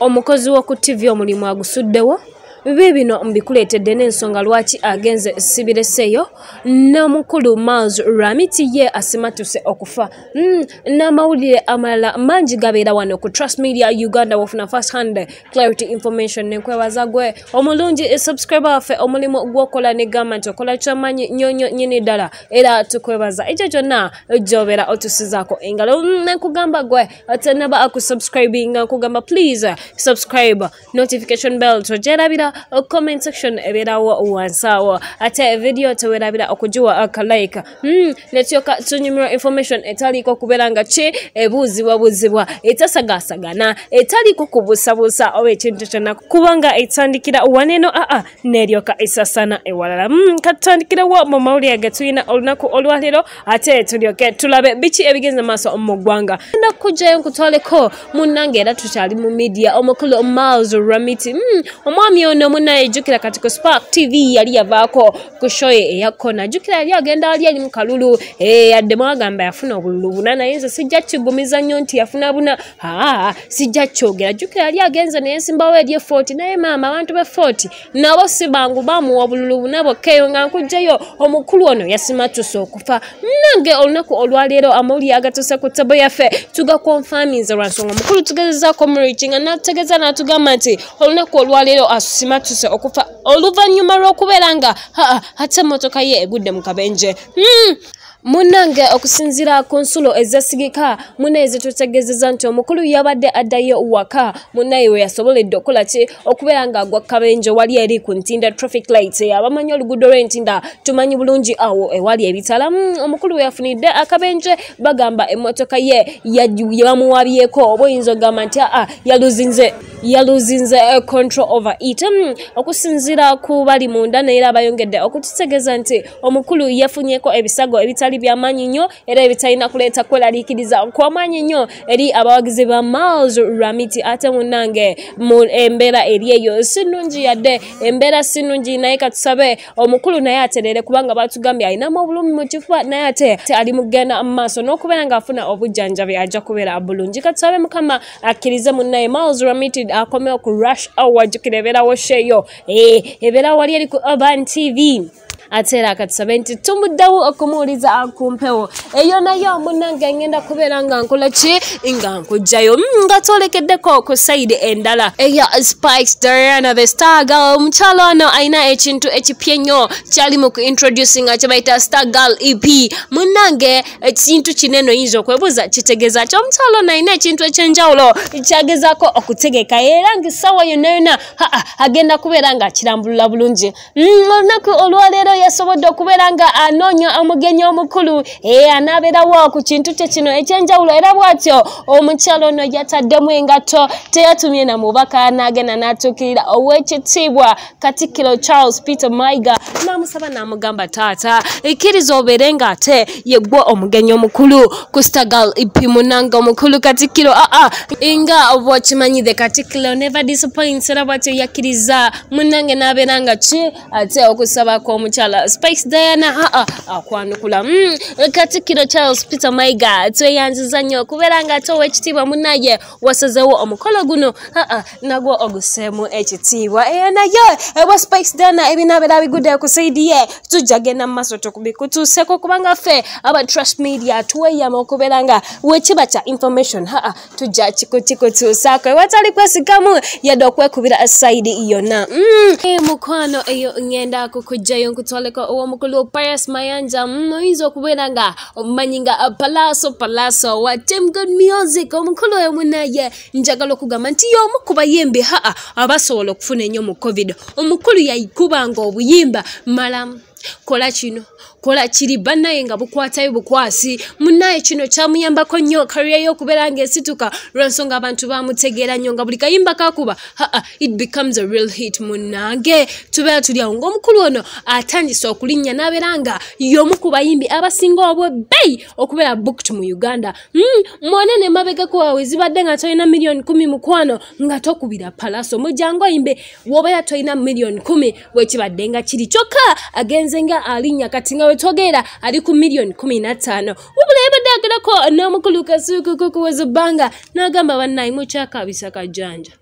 omukozi w'oku tv omulimu agusuddewo biibino mbikuleetedde n'ensonga lwaki agenze sibireseeyo namukulu miles ramiti ye asimatuse okufa. Mm, n'amawulire amalala mangi gabeera wano ku trust media uganda wafuna first hand clarity information nenkwebaza gwe. Omulungi subscriber waffe omulimu gwokola negamba nti okola kyamanyi nyonyo nyini ddala. Era tukwebaza ekyo kyonna gyobeera otusizaako engalo. Mm, nenkugamba gwe atenaba akusubscribinga nkugamba please subscribe notification bell togyerabira comment section ebeerawo wansi awo ate video tewerabira okugiwa akalike netyoka tunyumirwa information. Etaliiko kubeera nga ki ebuuzibwabuuzibwa etasagasagana etaliiko kubuusabuusa oba ekintu kyonna kubanga etandikira waneeno aa neryoka esasana ewalala katutandikirawo mu mawulire ge tulina olunaku olwaleero ate tulyoke tulabe biki ebigenze maaso mu ggwanga enda kujjayo nkutwaleko munnange era tukyali mu media omukulu miles ramiti. Mm, omwami ono munaye jjukira kati ku spark tv yali yavaako ku shoye eya kona jjukira yali agenda ali ali mu kalulu yadde mwagamba yafuna obululu buna naye nze sijja kigumiza nnyo nti yafuna buna. Aa sijja kyogera jjukira yali agenze naye nsimbawo eri efooti naye maama abantu be footi nabo si bangu bamuwa obululu buna bokka eyo nga nkugjayo. Omukulu ono yasimatuse okufa. Nange olunaku olwaleero amawulire agatuse ku tebo yaffe tugakonfaminze lwansonga omukulu tugezezaako muriki nga nategeeza n'atugamba nti olunaku olwaleero asimatuse okufa oluvannyuma lw'okubeera nga ate emmotoka ye egudde mu kabenje. Mm. munnange okusinziira ku nsulo ezasigika munaye zitutegeezeza nti omukulu yabadde addayo waka. Munaye we yasoboledde okukola ki? Okubeera ng'agwa kabenje wali eri ku ntinda traffic light abamanyi oluguudo lw'entinda. Tumanyi bulungi awo ewali ebitala. Mm, omukulu we yafunidde akabenje bagamba emmotoka ye yamuwabyeko oba oyinza okugamba nti aa yaluzinze yaluzinze control over it. Mm, okusinziira ku bali munda naye era abayongedde okututegeeza nti omukulu yafunyeko ebisago ebitali byamaanyi nnyo era ebitalina kuleeta kweraliikiriza kwamaanyi nnyo eri abawagizi ba miles ramiti ate munange mu embeera eri eyo. Si nnungi yadde embeera si nnungi naye katusabe omukulu naye aterere kubanga batugambye alinamu obulumi mu kifuba naye ate ali mugenda mu maaso n'okubeera ng'afuna obujjanjabi ajja kubeera bulungi. Katusabe mukama akkirize munnaye miles ramiti akomewo ku rush hour jjukira ebeerawo sheeyo ebeerawo wali eri ku urban tv ate era akatusabe nti tumuddewo okumuwuliza akumpewo. Eyo nayo munange ngenda kubeera nga nkola ki? Nga nkugjayo. Nga twolekeddeko ku sayidi endala. Eya spice diana the star girl omukyalo ono alina ekintu ekipya ennyo kyali mu kuintroducinga kye bayita star girl ep munange ekintu kinene oyinza okwebuuza kitegeeza ki? Omukyalo ono alina ekintu ekyenjawulo kyagezaako okutegeka era ngaessaawa yonna yonna aa agenda kubeera nga akirambulula bulungi. Olunaku olwaleero yasobodde okubeera nga anoonya omugenyi omukulu ee anaabeerawo ku kintu kye kino ekyenjawulo era bw'atyo omukyalo ono yataddemu engato teyatumye na mubaka n'agenda n'atuukirira ow'ekitiibwa katikkiro charles peter maiga n'amusaba n'amugamba taata ekkiriza obeere ng'ate yeggwe omugenyi omukulu ku stagal ipi munanga omukulu katikkiro aa nga bwakimanyi the katikkiro never disappoints era bw'atyo yakkiriza munange n'abeera nga ki? Ate okusabako omukyala spice diana aa akwanukula mm, katikkiro charles peter maiga tweyanziza nnyo okubeera nga ate ow'ekitiibwa munaye wasazewo omukolo guno aa nagwo oguseemu ekitiibwa. Eyo naye ewa spice diana ebinaabeera bigudde ku saidi ye tujja genda mu maaso tukubikutuuseko kubanga ffe aba trust media tweyama okubeera nga wekiba kya information aa tujja kikutikutuusaako ewatali kwesikamu yadde okwekubira saidi yonna. Mm. mukwano eyo ngenda kukujjayo nkutwaleko ow'omukulu pius mayanja oyinza okubeera nga omumanyi nga palaso palaso wa tim good music omukulu oyo munaye njagala okugamba nti y'omu ku bayimbi haa abasobola okufuna ennyo mu covid omukulu yayikubanga obuyimba malamu kola kino kola kiri bannaye nga bukwatayo bukwasi. Munnaye kino kyamuyambako nnyo kariya y'okubeera ng'esituka. Lwensonga abantu bamutegeera nnyo nga buli kayimba kakuba haa it becomes a real hit munnange. Tubeera tuli awo ng'omukulu ono atandise okulinnya n'abeera nga y'omu ku bayimbi abasinga obwebbeyi okubeera booked mu uganda. Mm, mwonene emabegako wawe zibadde nga tolina miliyoni kumi mukwano nga tokubira palaso mujangu oyimbe wobeera tolina miliyoni kumi bwekibadde nga kiri kyokka agenze nga alinnya kati nga wetwogerera ali ku miliyoni kumi na ttaano. Wabula yabadde agerako n'omukulu kasuuku kukuweza ebbanga n'agamba bannaye mukyakabisa kajjanja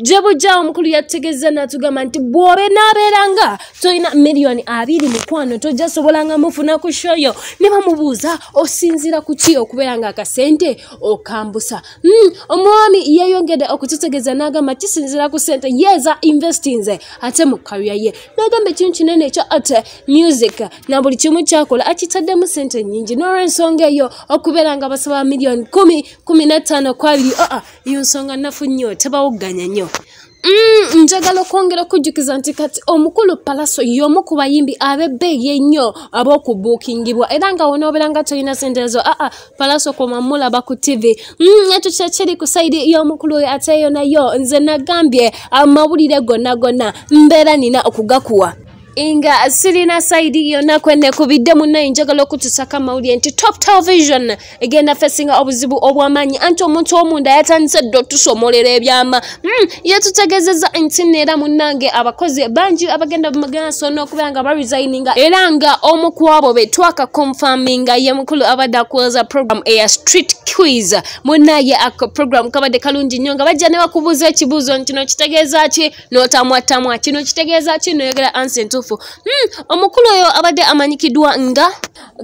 gye bujja omukulu yategeeza n'atugamba nti bw'obe n'abeeranga tolina miliyoni abiri mukwano tojja sobolanga mufuna ku shoyo. Ne bamubuuza osinziira ku ki okubeera nga akasente okambusa. Mm, omwami yeyongedde okututegeeza n'agamba kisinziira ku sente yeeza investinze ate mu karya ye. N'agamba ekintu kinene ekyo ate music. Na buli kimu kyakola akitaddemu sente nnyingi. N'olwensonga eyo okubeera nga basaba miliyoni kumi kumi na ttaano ku abiri aa iyo nsonga nafu nnyo. tebawugganya nnyo. Mm, njagala okwongera okujjukiza nti kati omukulu palaso y'omu ku bayimbi ab'ebbeeyi ennyo ab'okubuukingibwa era nga wonoobeera nga tolina sente ezo aa palaso koma mulaba ku tv mm, ekyo kyekiri ku sayidi y'omukulu oyo ate eyo nayo nze nagambye amawulire gonna gonna mbeera nina okugakuwa nga sirina saidi yonna kwenekubidde munnaye njagala okutusako amawulire nti top television egenda fesinga obuzibu obw'amaanyi anti omuntu omunda yatandise dde otusomolera ebyama mm, yetutegezeza nti neera munnange abakozi bangi abagenda bumaganaso n'okubeera nga baresigninga. Era nga omu ku abo be twaka confirminga ye mukulu abadde akuweza program eya street quiz. Munnaye ako program kabadde kalungi nnyo nga bajja ne bakubuuza ekibuuzo nti kino kitegeeza ki n'otamwatamwa kino kitegeeza ki? Noyogera ansi entuufu kituufu hmm, omukulu oyo abadde amanyikiddwa nga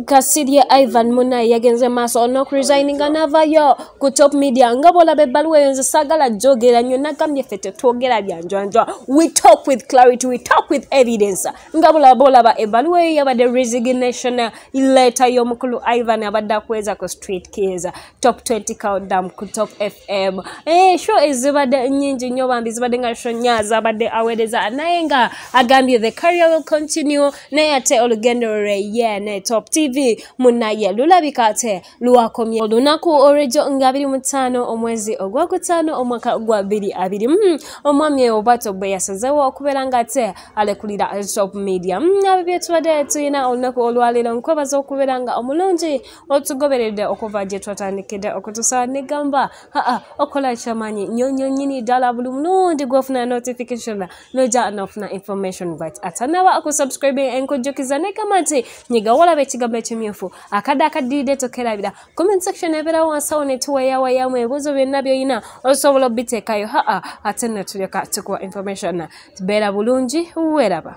kasirye ivan munaye yagenze maaso n'okuresigninga n'avayo ku top media nga bwolaba ebbaluwa eyo nze saagala gyogera nnyo nagambye ffe tetwogera byanjwanjwa we talk with clarity we talk with evidence. Nga bulaba olaba ebbaluwa eyo yabadde resignation leeta y'omukulu ivan abadde akweza ku street keys top 20 countdown ku top fm eh, sho ezibadde nnyingi nnyo bambi zibadde nga sho nyaza abadde aweereza naye nga agambye the career will continue. Naye ate olugendo lwe ye ne top tv munaye lulabika ate lwakomye olunaku olwejo nga 25 omwezi ogwokutaano omwaka gwa 22 mm, omwami obato bwe yasazeewo okubeera nga ate alekulira top media. Mm, abo byetubadde tulina olunaku olwaleero nkwebaza okubeera nga omulungi otugoberedde okuva gye twatandikidde okutusaba negamba aa okola kyamaanyi nyonyo nyini ddala buli mulundi gwofuna notification noja nofuna information but atanaba okusubscribe enkujjukiza negamba nti nyiga walaba ekigambo ekimyufu akadde akaddiridde tokerabira comment section ebeerawo wansawo ne tuweyawayamu ebibuuzo byonna byolina osobola obiteekayo haa ate netulyoka tukuwa information. Beera bulungi weeraba